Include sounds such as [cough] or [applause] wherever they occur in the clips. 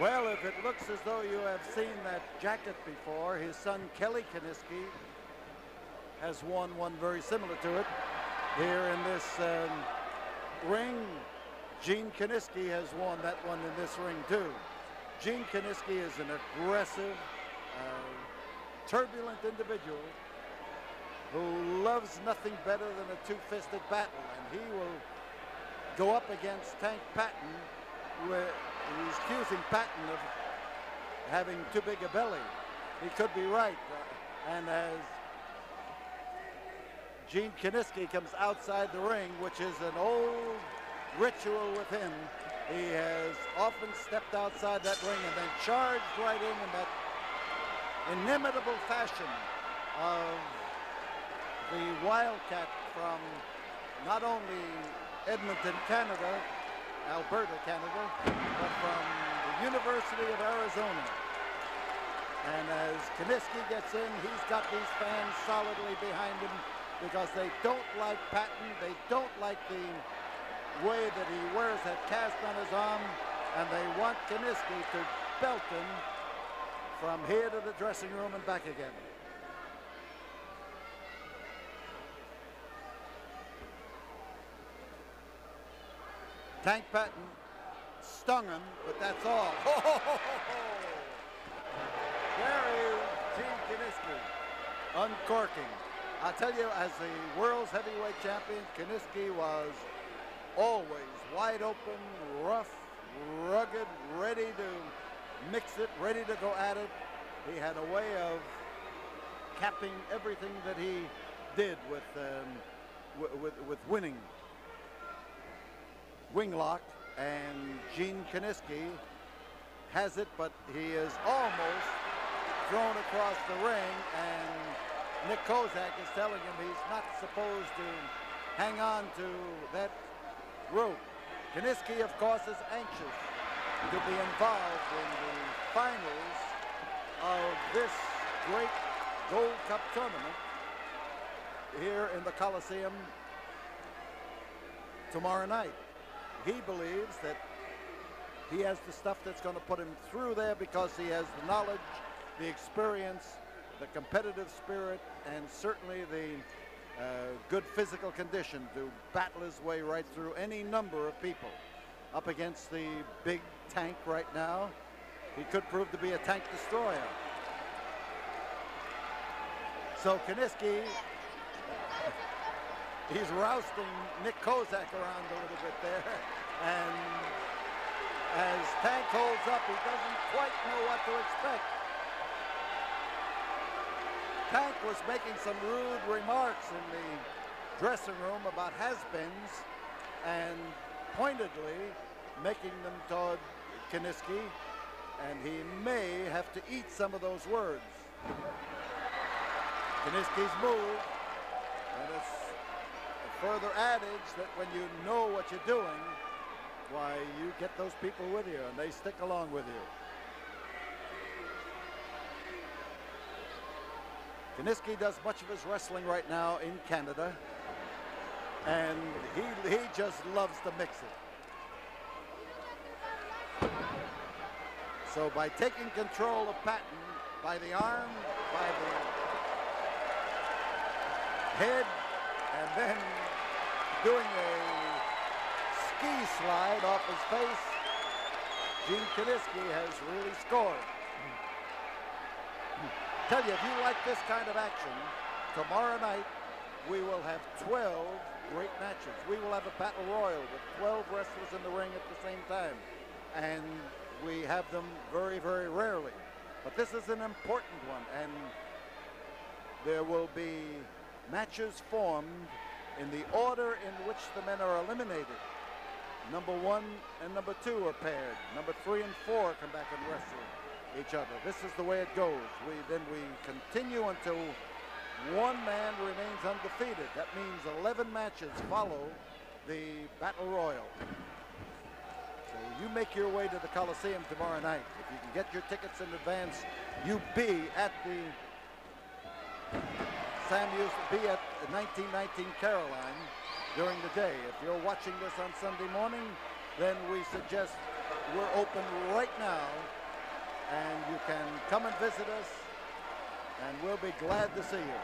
Well, if it looks as though you have seen that jacket before, his son Kelly Kiniski has won one very similar to it here in this um, ring. Gene Kiniski has won that one in this ring too. Gene Kiniski is an aggressive, uh, turbulent individual who loves nothing better than a two-fisted battle, and he will go up against Tank Patton, where he's accusing Patton of having too big a belly. He could be right, uh, and as Gene Kiniski comes outside the ring, which is an old ritual with him, he has often stepped outside that ring and then charged right in in that inimitable fashion of the Wildcat from not only Edmonton, Canada, Alberta, Canada, but from the University of Arizona. And as Kiniski gets in, he's got these fans solidly behind him because they don't like Patton. They don't like the way that he wears that cast on his arm, and they want Kiniski to belt him from here to the dressing room and back again. Tank Patton stung him, but that's all. there is Gene Kiniski uncorking. I tell you, as the world's heavyweight champion, Kiniski was always wide open, rough, rugged, ready to mix it, ready to go at it. He had a way of capping everything that he did with um, with, with winning. Winglock and Gene Kiniski has it, but he is almost thrown across the ring, and Nick Kozak is telling him he's not supposed to hang on to that rope. Kiniski, of course, is anxious to be involved in the finals of this great Gold Cup tournament here in the Coliseum tomorrow night he believes that he has the stuff that's going to put him through there because he has the knowledge, the experience, the competitive spirit, and certainly the uh, good physical condition to battle his way right through any number of people. Up against the big tank right now, he could prove to be a tank destroyer. So Kiniski he's rousting Nick Kozak around a little bit there. And as Tank holds up, he doesn't quite know what to expect. Tank was making some rude remarks in the dressing room about has-beens and pointedly making them toward Kiniski, and he may have to eat some of those words. Kiniski's move, and it's further adage that when you know what you're doing, why, you get those people with you and they stick along with you. Kiniski does much of his wrestling right now in Canada, and he, he just loves to mix it. So by taking control of Patton, by the arm, by the head, and then doing a ski slide off his face. Gene Kiniski has really scored. Tell you, if you like this kind of action, tomorrow night we will have 12 great matches. We will have a battle royal with 12 wrestlers in the ring at the same time. And we have them very, very rarely. But this is an important one, and there will be matches formed in the order in which the men are eliminated. Number one and number two are paired. Number three and four come back and wrestle each other. This is the way it goes. We Then we continue until one man remains undefeated. That means 11 matches follow the Battle Royal. So you make your way to the Coliseum tomorrow night. If you can get your tickets in advance, you be at the Sam used to be at 1919 Caroline during the day. If you're watching this on Sunday morning, then we suggest we're open right now and you can come and visit us and we'll be glad to see you.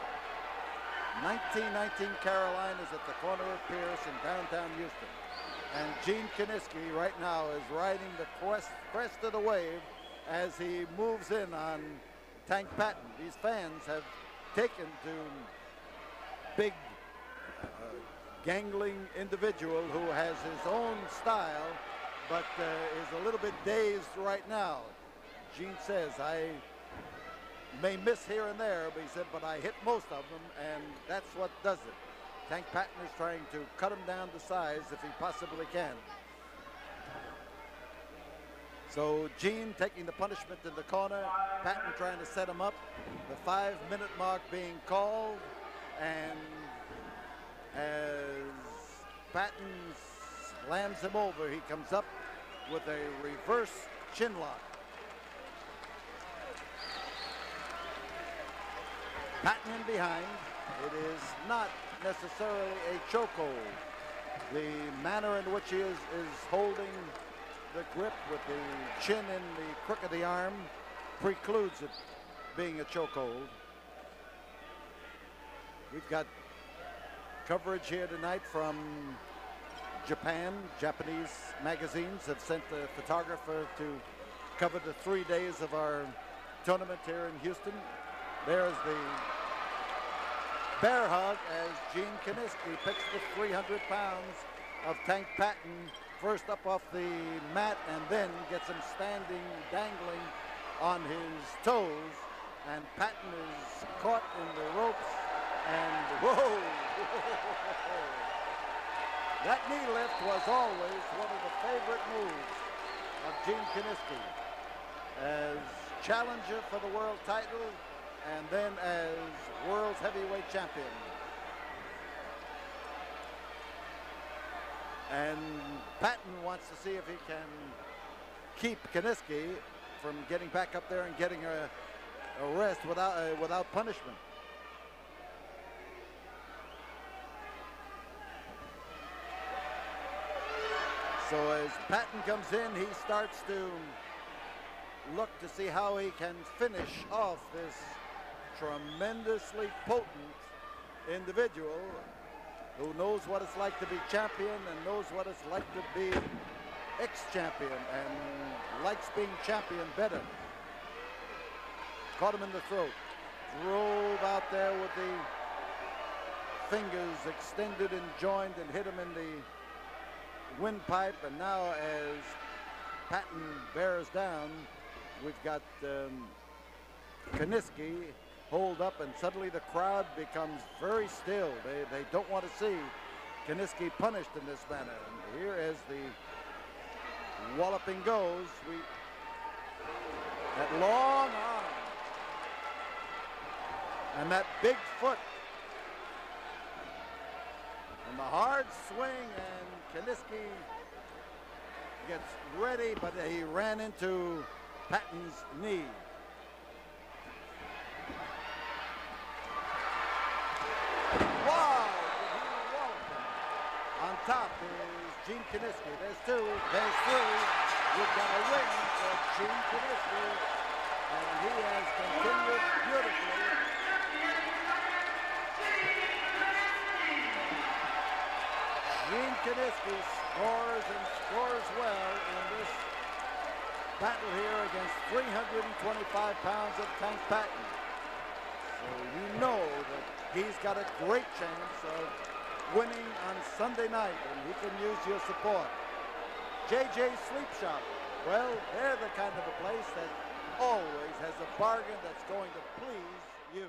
1919 Caroline is at the corner of Pierce in downtown Houston. And Gene Kiniski right now is riding the crest, crest of the wave as he moves in on Tank Patton. These fans have taken to big uh, gangling individual who has his own style but uh, is a little bit dazed right now. Gene says, I may miss here and there, but he said, but I hit most of them, and that's what does it. Tank Patton is trying to cut him down to size if he possibly can. So Gene taking the punishment in the corner, Patton trying to set him up, the five minute mark being called, and as Patton slams him over, he comes up with a reverse chin lock. Patton in behind. It is not necessarily a chokehold. The manner in which he is, is holding the grip with the chin in the crook of the arm precludes it being a chokehold. We've got coverage here tonight from Japan. Japanese magazines have sent a photographer to cover the three days of our tournament here in Houston. There's the bear hug as Gene Kiniski picks the 300 pounds of Tank Patton first up off the mat and then gets him standing, dangling on his toes. And Patton is caught in the ropes and whoa! [laughs] that knee lift was always one of the favorite moves of Gene Kiniski as challenger for the world title and then as world's heavyweight champion. And Patton wants to see if he can keep Kiniski from getting back up there and getting a, rest without, uh, without punishment. So as Patton comes in, he starts to look to see how he can finish off this tremendously potent individual who knows what it's like to be champion and knows what it's like to be ex-champion and likes being champion better. Caught him in the throat. Drove out there with the fingers extended and joined and hit him in the windpipe. And now as Patton bears down, we've got um, Kiniski hold up, and suddenly the crowd becomes very still. They, they don't want to see Kiniski punished in this manner. And here as the walloping goes, we that long arm and that big foot and the hard swing and Kiniski gets ready, but he ran into Patton's knee. Top is Gene Kiniski. There's two. There's three. We've got a win for Gene Kiniski. And he has continued beautifully. Gene Kiniski scores and scores well in this battle here against 325 pounds of Tank Patton. So you know that he's got a great chance of winning on Sunday night, and he can use your support. JJ Sleep Shop. Well, they're the kind of a place that always has a bargain that's going to please you.